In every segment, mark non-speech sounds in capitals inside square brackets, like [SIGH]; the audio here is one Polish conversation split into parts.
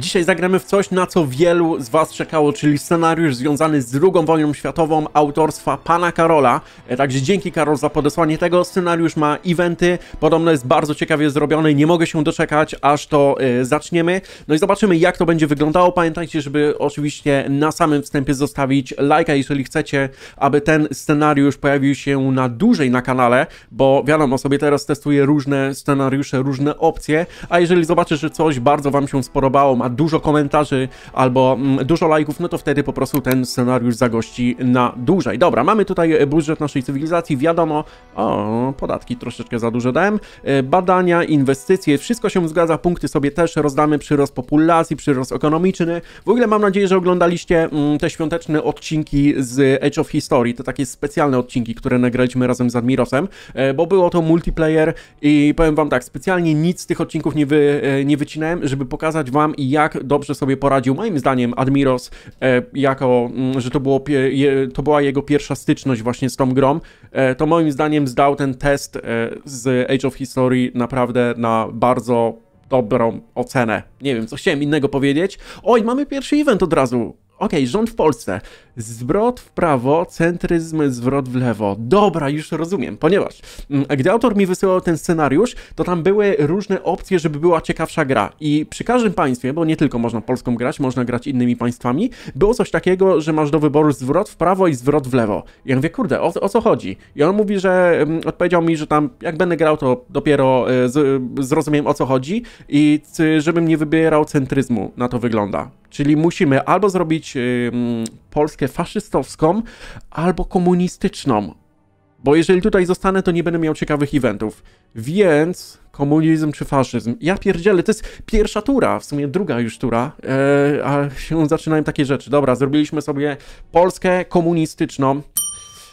Dzisiaj zagramy w coś, na co wielu z Was czekało, czyli scenariusz związany z II wojną światową autorstwa pana Karola. E, Także dzięki Karol za podesłanie tego. Scenariusz ma eventy, podobno jest bardzo ciekawie zrobiony. Nie mogę się doczekać, aż to e, zaczniemy. No i zobaczymy, jak to będzie wyglądało. Pamiętajcie, żeby oczywiście na samym wstępie zostawić lajka, jeżeli chcecie, aby ten scenariusz pojawił się na dłużej na kanale, bo wiadomo, sobie teraz testuję różne scenariusze, różne opcje, a jeżeli zobaczę, że coś bardzo Wam się spodobało, dużo komentarzy albo mm, dużo lajków, no to wtedy po prostu ten scenariusz zagości na dłużej. Dobra, mamy tutaj budżet naszej cywilizacji, wiadomo, o, podatki troszeczkę za dużo dałem, E, badania, inwestycje, wszystko się zgadza, punkty sobie też rozdamy, przyrost populacji, przyrost ekonomiczny. W ogóle mam nadzieję, że oglądaliście mm, te świąteczne odcinki z Age of History, to takie specjalne odcinki, które nagraliśmy razem z Admirosem, e, bo było to multiplayer i powiem wam tak, specjalnie nic z tych odcinków nie, wy, e, nie wycinałem, żeby pokazać wam jak dobrze sobie poradził, moim zdaniem, Admiros, e, jako, mm, że to, było, to była jego pierwsza styczność właśnie z tą grą, e, to moim zdaniem zdał ten test e, z Age of History naprawdę na bardzo dobrą ocenę. Nie wiem, co chciałem innego powiedzieć. Oj, mamy pierwszy event od razu. Okej, rząd w Polsce. Zwrot w prawo, centryzm, zwrot w lewo. Dobra, już rozumiem, ponieważ mm, gdy autor mi wysyłał ten scenariusz, to tam były różne opcje, żeby była ciekawsza gra. I przy każdym państwie, bo nie tylko można Polską grać, można grać innymi państwami, było coś takiego, że masz do wyboru zwrot w prawo i zwrot w lewo. I ja mówię, kurde, o, o co chodzi? I on mówi, że mm, odpowiedział mi, że tam jak będę grał, to dopiero e, z, zrozumiem o co chodzi i c- żebym nie wybierał centryzmu, na to wygląda. Czyli musimy albo zrobić ym, Polskę faszystowską, albo komunistyczną. Bo jeżeli tutaj zostanę, to nie będę miał ciekawych eventów. Więc komunizm czy faszyzm? Ja pierdzielę, to jest pierwsza tura, w sumie druga już tura, e, a się zaczynają takie rzeczy. Dobra, zrobiliśmy sobie Polskę komunistyczną.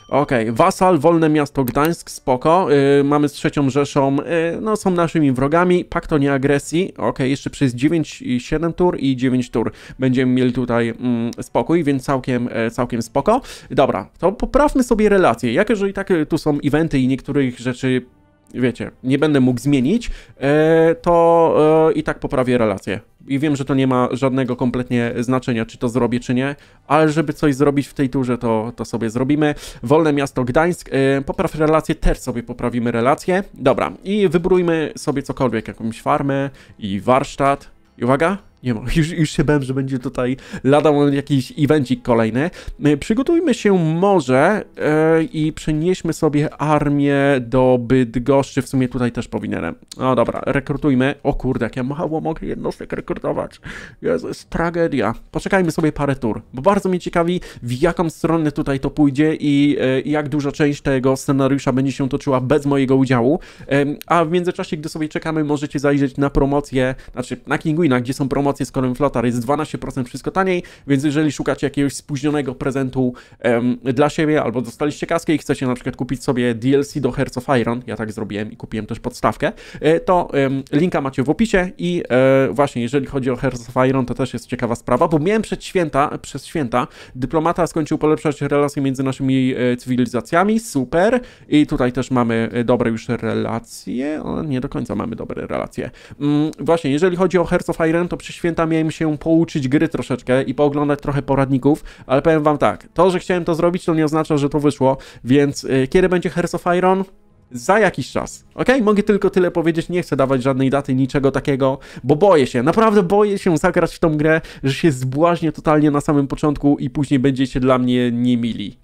Okej, Wasal, Wolne Miasto Gdańsk, spoko. Yy, mamy z trzecią Rzeszą, yy, no są naszymi wrogami. Pakt o nieagresji. Okej, jeszcze przez 9 i 7 tur i 9 tur będziemy mieli tutaj mm, spokój, więc całkiem, e, całkiem spoko. Dobra, to poprawmy sobie relacje. Jak jeżeli tak e, tu są eventy i niektórych rzeczy wiecie, nie będę mógł zmienić, e, to e, i tak poprawię relacje. I wiem, że to nie ma żadnego kompletnie znaczenia, czy to zrobię, czy nie, ale żeby coś zrobić w tej turze, to, to sobie zrobimy. Wolne miasto Gdańsk, e, popraw relacje, też sobie poprawimy relacje. Dobra, i wybrujmy sobie cokolwiek, jakąś farmę i warsztat. I uwaga, nie ma, już, już się bałem, że będzie tutaj lada jakiś evencik kolejny. E, Przygotujmy się może e, i przenieśmy sobie armię do Bydgoszczy, w sumie tutaj też powinienem. No dobra, rekrutujmy. O kurde, jak ja mało mogę jednostek rekrutować. Jezu, jest tragedia. Poczekajmy sobie parę tur, bo bardzo mnie ciekawi, w jaką stronę tutaj to pójdzie i i jak duża część tego scenariusza będzie się toczyła bez mojego udziału. Em, A w międzyczasie, gdy sobie czekamy, możecie zajrzeć na promocję, znaczy na Kinguina, gdzie są promocje z Colin Flotar, jest 12% wszystko taniej, więc jeżeli szukacie jakiegoś spóźnionego prezentu em, dla siebie, albo dostaliście kaskę i chcecie na przykład kupić sobie DLC do Hearts of Iron, ja tak zrobiłem i kupiłem też podstawkę, e, to em, linka macie w opisie i e, właśnie, jeżeli chodzi o Hearts of Iron, to też jest ciekawa sprawa, bo miałem przed święta, przez święta, dyplomata skończył polepszać relacje między naszymi e, cywilizacjami, super, i tutaj też mamy e, dobre już relacje, o, nie do końca mamy dobre relacje. Mm, właśnie, jeżeli chodzi o Hearts of Iron, to przy święta miałem się pouczyć gry troszeczkę i pooglądać trochę poradników, ale powiem wam tak, to, że chciałem to zrobić, to nie oznacza, że to wyszło, więc e, kiedy będzie Hearts of Iron? Za jakiś czas. Ok? Mogę tylko tyle powiedzieć, nie chcę dawać żadnej daty, niczego takiego, bo boję się, naprawdę boję się zagrać w tą grę, że się zbłaźnię totalnie na samym początku i później będziecie dla mnie niemili.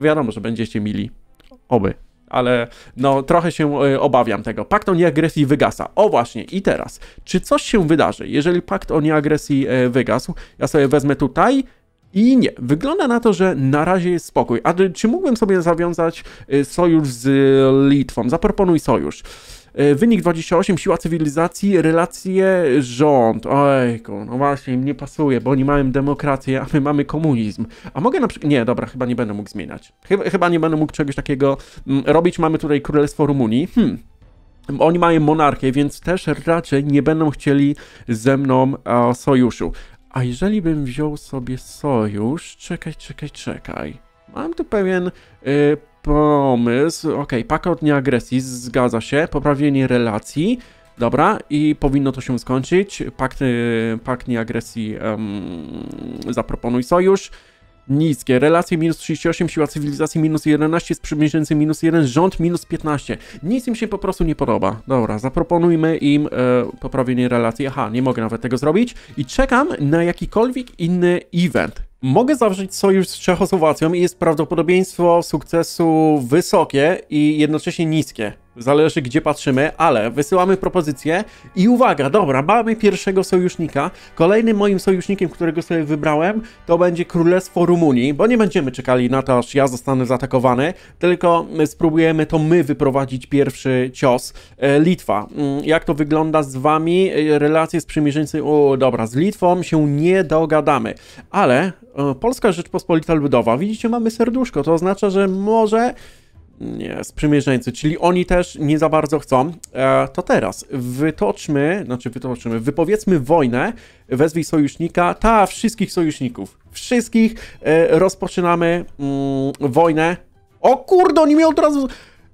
Wiadomo, że będziecie mili. Oby. Ale no, trochę się e, obawiam tego. Pakt o nieagresji wygasa. O właśnie, i teraz. Czy coś się wydarzy, jeżeli pakt o nieagresji e, wygasł? Ja sobie wezmę tutaj i nie. Wygląda na to, że na razie jest spokój. A czy mógłbym sobie zawiązać e, sojusz z Litwą? Zaproponuj sojusz. E, Wynik 28, siła cywilizacji, relacje rząd. Ojku, no właśnie, im nie pasuje, bo oni mają demokrację, a my mamy komunizm. A mogę na przykład... Nie, dobra, chyba nie będę mógł zmieniać. Chyba, chyba nie będę mógł czegoś takiego mm, robić. Mamy tutaj Królestwo Rumunii. Hmm. Oni mają monarchię, więc też raczej nie będą chcieli ze mną e, sojuszu. A jeżeli bym wziął sobie sojusz, czekaj, czekaj, czekaj. Mam tu pewien y, pomysł. Okay, pakiet nieagresji, zgadza się. Poprawienie relacji. Dobra, i powinno to się skończyć. Pakt, y, pakt nieagresji um, zaproponuj sojusz. Niskie, relacje minus 38, siła cywilizacji minus 11, sprzymierzeńcy minus 1, rząd minus 15. Nic im się po prostu nie podoba. Dobra, zaproponujmy im e, poprawienie relacji. Aha, nie mogę nawet tego zrobić. I czekam na jakikolwiek inny event. Mogę zawrzeć sojusz z Czechosłowacją i jest prawdopodobieństwo sukcesu wysokie i jednocześnie niskie. Zależy gdzie patrzymy, ale wysyłamy propozycję i uwaga, dobra, mamy pierwszego sojusznika. Kolejnym moim sojusznikiem, którego sobie wybrałem, to będzie Królestwo Rumunii, bo nie będziemy czekali na to, aż ja zostanę zaatakowany, tylko spróbujemy to my wyprowadzić pierwszy cios. E, Litwa. Mm, jak to wygląda z wami? E, relacje z przymierzeńcy... O, dobra, z Litwą się nie dogadamy, ale e, Polska Rzeczpospolita Ludowa, widzicie, mamy serduszko, to oznacza, że może nie, sprzymierzeńcy, czyli oni też nie za bardzo chcą. E, to teraz wytoczmy, znaczy wytoczmy, wypowiedzmy wojnę, wezwij sojusznika, ta, wszystkich sojuszników, wszystkich e, rozpoczynamy mm, wojnę. O kurde, oni mnie od razu...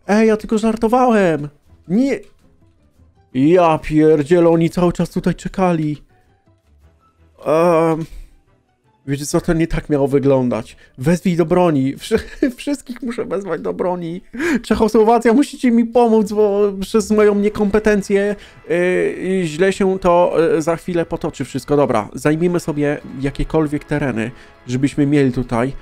Ej, ja tylko żartowałem. Nie... Ja pierdzielę, oni cały czas tutaj czekali. Um... Wiecie co, to nie tak miało wyglądać. Wezwij do broni. [LAUGHS] Wszystkich muszę wezwać do broni. Czechosłowacja, musicie mi pomóc, bo przez moją niekompetencję yy, źle się to yy, za chwilę potoczy wszystko. Dobra, zajmijmy sobie jakiekolwiek tereny, żebyśmy mieli tutaj.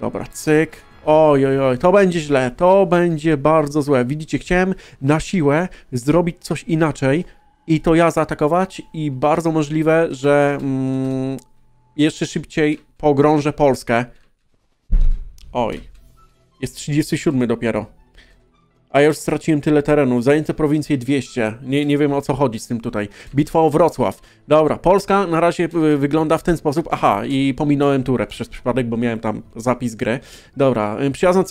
Dobra, cyk. Oj, oj, oj, to będzie źle, to będzie bardzo złe. Widzicie, chciałem na siłę zrobić coś inaczej i to ja zaatakować i bardzo możliwe, że mm, jeszcze szybciej pogrążę Polskę. Oj. Jest 37 dopiero. A ja już straciłem tyle terenu. Zajęte prowincje 200. Nie, nie wiem o co chodzi z tym tutaj. Bitwa o Wrocław. Dobra, Polska na razie y, wygląda w ten sposób. Aha, i pominąłem turę przez przypadek, bo miałem tam zapis gry. Dobra, y, przyjazna,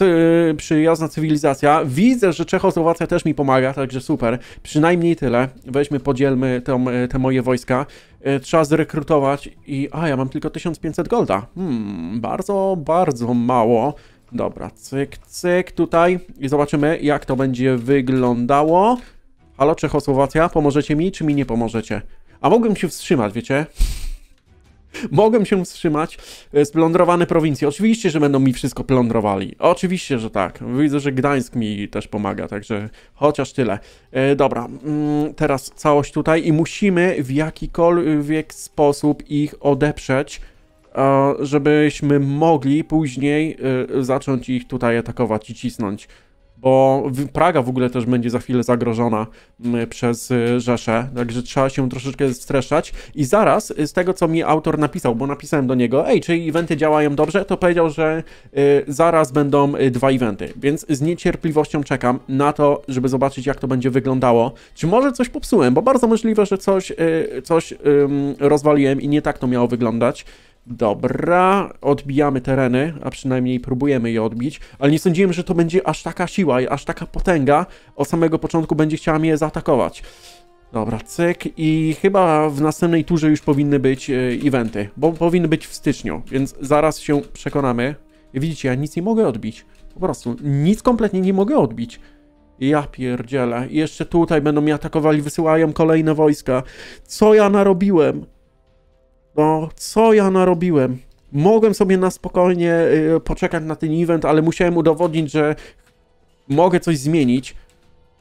y, przyjazna cywilizacja. Widzę, że Czechosłowacja też mi pomaga, także super. Przynajmniej tyle. Weźmy, podzielmy tą, te moje wojska. Trzeba zrekrutować i... A, ja mam tylko 1500 golda. Hmm, bardzo, bardzo mało. Dobra, cyk, cyk tutaj i zobaczymy, jak to będzie wyglądało. Halo, Czechosłowacja, pomożecie mi, czy mi nie pomożecie? A mogłem się wstrzymać, wiecie? [LAUGHS] Mogłem się wstrzymać. Splądrowane prowincje. Oczywiście, że będą mi wszystko plądrowali. Oczywiście, że tak. Widzę, że Gdańsk mi też pomaga, także chociaż tyle. E, dobra, mm, teraz całość tutaj i musimy w jakikolwiek sposób ich odeprzeć żebyśmy mogli później y, zacząć ich tutaj atakować i cisnąć. Bo Praga w ogóle też będzie za chwilę zagrożona przez y, Rzeszę, także trzeba się troszeczkę streszczać. I zaraz, y, z tego co mi autor napisał, bo napisałem do niego, ej, czy eventy działają dobrze, to powiedział, że zaraz będą dwa eventy, więc z niecierpliwością czekam na to, żeby zobaczyć jak to będzie wyglądało. Czy może coś popsułem, bo bardzo możliwe, że coś, coś rozwaliłem i nie tak to miało wyglądać. Dobra, odbijamy tereny, a przynajmniej próbujemy je odbić, ale nie sądziłem, że to będzie aż taka siła, aż taka potęga. Od samego początku będzie chciała mnie zaatakować. Dobra, cyk i chyba w następnej turze już powinny być e, eventy, bo powinny być w styczniu, więc zaraz się przekonamy. Widzicie, ja nic nie mogę odbić. Po prostu nic kompletnie nie mogę odbić. Ja pierdzielę. I jeszcze tutaj będą mnie atakowali, wysyłają kolejne wojska. Co ja narobiłem? No, co ja narobiłem? Mogłem sobie na spokojnie y, poczekać na ten event, ale musiałem udowodnić, że mogę coś zmienić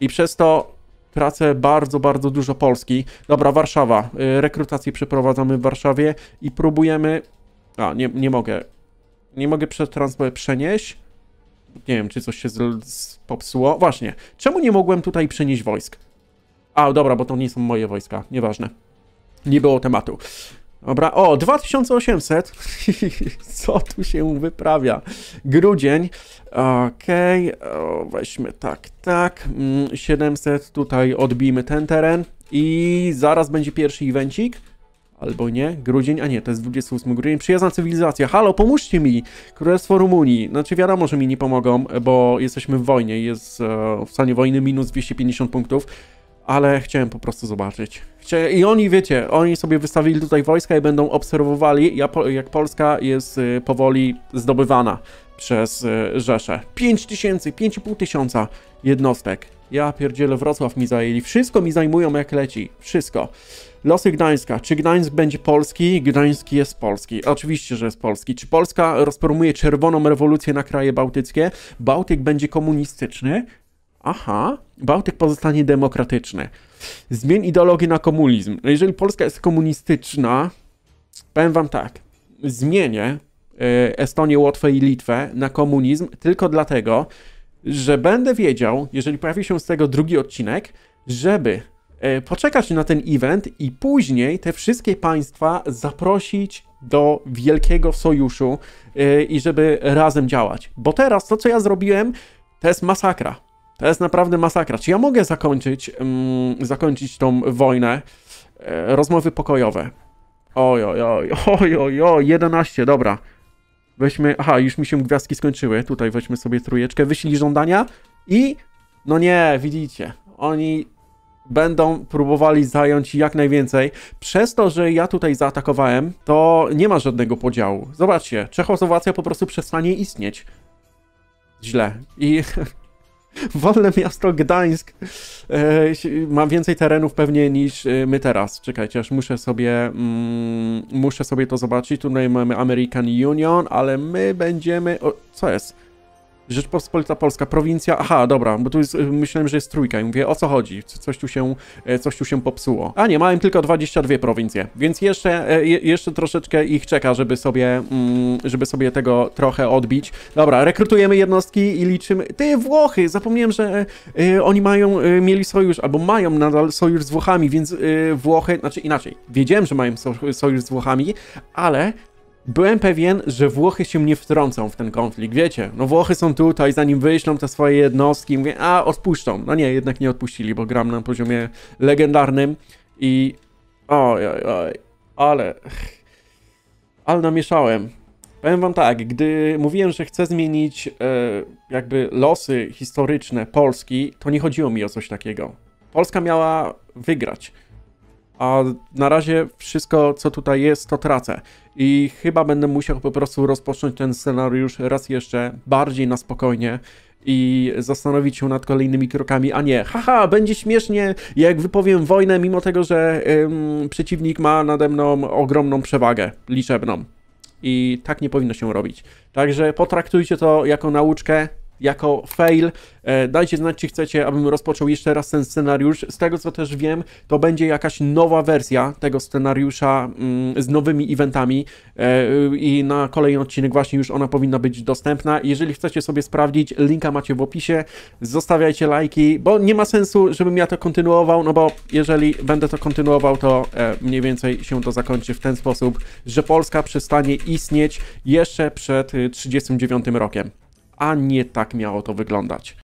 i przez to tracę bardzo, bardzo dużo Polski. Dobra, Warszawa. Y, rekrutację przeprowadzamy w Warszawie i próbujemy... A, nie, nie mogę. Nie mogę przetransport przenieść. Nie wiem, czy coś się popsuło. Właśnie. Czemu nie mogłem tutaj przenieść wojsk? A, dobra, bo to nie są moje wojska. Nieważne. Nie było tematu. Dobra, o, 2800. [LAUGHS] Co tu się wyprawia? Grudzień. Okej, okay. weźmy tak, tak. 700, mm, tutaj odbijmy ten teren. I zaraz będzie pierwszy evencik. Albo nie, grudzień, a nie, to jest 28 grudzień. Przyjazna cywilizacja. Halo, pomóżcie mi! Królestwo Rumunii. Znaczy wiadomo, że mi nie pomogą, bo jesteśmy w wojnie. Jest e, w stanie wojny minus 250 punktów ale chciałem po prostu zobaczyć. I oni, wiecie, oni sobie wystawili tutaj wojska i będą obserwowali, jak Polska jest y, powoli zdobywana przez e, Rzeszę. 5 tysięcy, 5,5 tysiąca jednostek. Ja pierdzielę, Wrocław mi zajęli. Wszystko mi zajmują jak leci. Wszystko. Losy Gdańska. Czy Gdańsk będzie polski? Gdańsk jest polski. Oczywiście, że jest polski. Czy Polska rozpromuje czerwoną rewolucję na kraje bałtyckie? Bałtyk będzie komunistyczny? Aha. Bałtyk pozostanie demokratyczny. Zmień ideologię na komunizm. No jeżeli Polska jest komunistyczna, powiem wam tak. Zmienię e, Estonię, Łotwę i Litwę na komunizm tylko dlatego, że będę wiedział, jeżeli pojawi się z tego drugi odcinek, żeby e, poczekać na ten event i później te wszystkie państwa zaprosić do wielkiego sojuszu e, i żeby razem działać. Bo teraz to, co ja zrobiłem, to jest masakra. To jest naprawdę masakra. Czy ja mogę zakończyć, mm, zakończyć tą wojnę? E, rozmowy pokojowe. Oj, oj, oj, oj, oj, oj, 11, dobra. Weźmy, aha, już mi się gwiazdki skończyły. Tutaj weźmy sobie trójeczkę, wyślij żądania i, no nie, widzicie, oni będą próbowali zająć jak najwięcej. Przez to, że ja tutaj zaatakowałem, to nie ma żadnego podziału. Zobaczcie, Czechosłowacja po prostu przestanie istnieć. Źle. I [LAUGHS] [LAUGHS] wolne miasto Gdańsk e, ma więcej terenów pewnie niż e, my teraz. Czekajcie, aż muszę sobie mm, muszę sobie to zobaczyć. Tutaj mamy American Union, ale my będziemy... O, co jest? Rzeczpospolita Polska, prowincja, aha, dobra, bo tu jest, myślałem, że jest trójka i mówię, o co chodzi, coś tu się, e, coś tu się popsuło. A nie, mają tylko 22 prowincje, więc jeszcze, e, jeszcze troszeczkę ich czeka, żeby sobie, mm, żeby sobie tego trochę odbić. Dobra, rekrutujemy jednostki i liczymy, ty, Włochy, zapomniałem, że y, oni mają, y, mieli sojusz, albo mają nadal sojusz z Włochami, więc y, Włochy, znaczy inaczej, wiedziałem, że mają sojusz z Włochami, ale byłem pewien, że Włochy się nie wtrącą w ten konflikt. Wiecie, no Włochy są tutaj, zanim wyślą te swoje jednostki, mówię, a odpuszczą. No nie, jednak nie odpuścili, bo gram na poziomie legendarnym i... Oj, oj, oj, ale... Ale namieszałem. Powiem wam tak, gdy mówiłem, że chcę zmienić e, jakby losy historyczne Polski, to nie chodziło mi o coś takiego. Polska miała wygrać a na razie wszystko, co tutaj jest, to tracę. I chyba będę musiał po prostu rozpocząć ten scenariusz raz jeszcze bardziej na spokojnie i zastanowić się nad kolejnymi krokami, a nie, haha, będzie śmiesznie, jak wypowiem wojnę, mimo tego, że ym, przeciwnik ma nade mną ogromną przewagę liczebną. I tak nie powinno się robić. Także potraktujcie to jako nauczkę, jako fail. E, dajcie znać, czy chcecie, abym rozpoczął jeszcze raz ten scenariusz. Z tego, co też wiem, to będzie jakaś nowa wersja tego scenariusza mm, z nowymi eventami e, i na kolejny odcinek właśnie już ona powinna być dostępna. Jeżeli chcecie sobie sprawdzić, linka macie w opisie. Zostawiajcie lajki, bo nie ma sensu, żebym ja to kontynuował, no bo jeżeli będę to kontynuował, to e, mniej więcej się to zakończy w ten sposób, że Polska przestanie istnieć jeszcze przed 39 rokiem a nie tak miało to wyglądać.